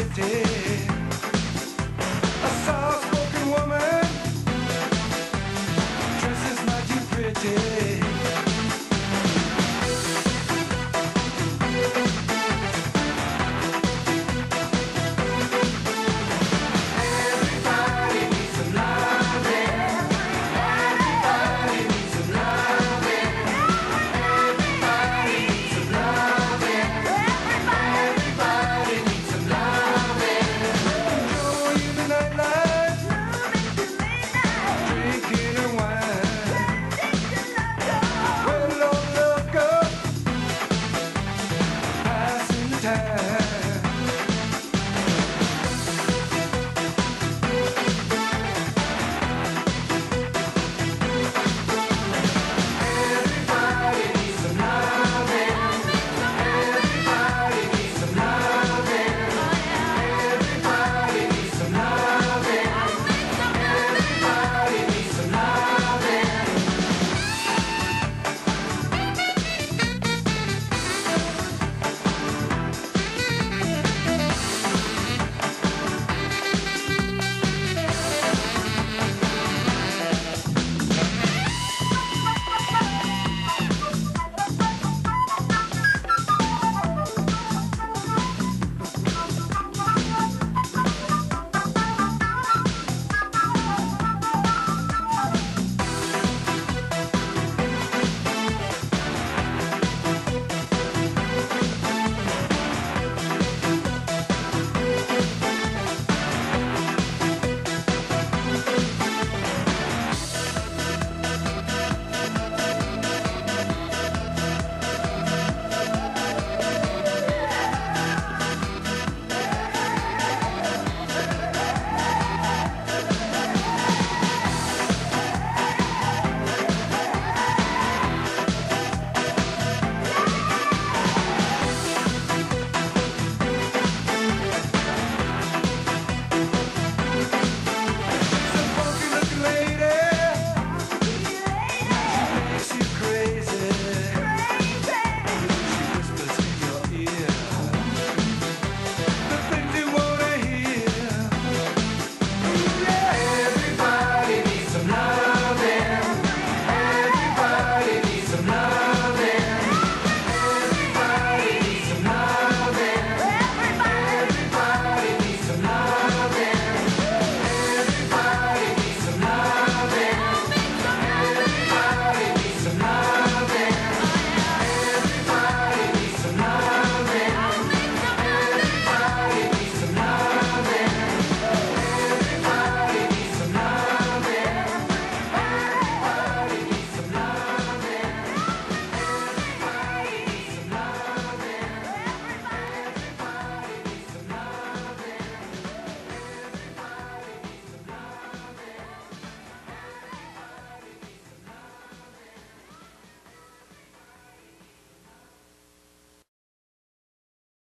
city. her.